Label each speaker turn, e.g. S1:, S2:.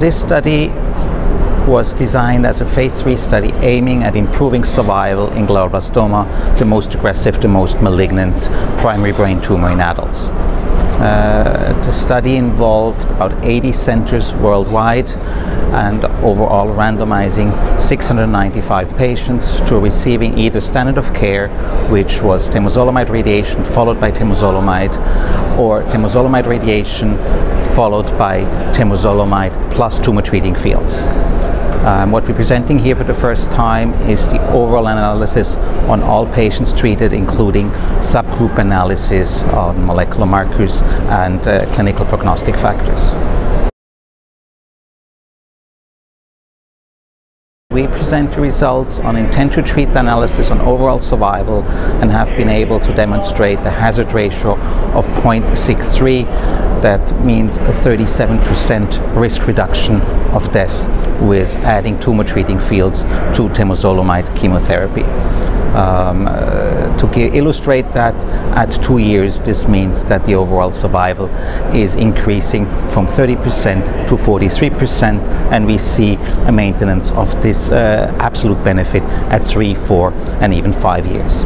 S1: This study was designed as a phase 3 study aiming at improving survival in glioblastoma, the most aggressive, the most malignant primary brain tumor in adults. Uh, the study involved about 80 centers worldwide and overall randomizing 695 patients to receiving either standard of care, which was temozolomide radiation followed by temozolomide, or temozolomide radiation followed by temozolomide plus tumor treating fields. Um, what we're presenting here for the first time is the overall analysis on all patients treated, including subgroup analysis on molecular markers and uh, clinical prognostic factors. We present the results on intent to treat analysis on overall survival and have been able to demonstrate the hazard ratio of 0.63. That means a 37% risk reduction of death with adding tumor treating fields to temozolomide chemotherapy. Um, uh, to illustrate that at two years, this means that the overall survival is increasing from 30% to 43%, and we see a maintenance of this uh, absolute benefit at three, four, and even five years.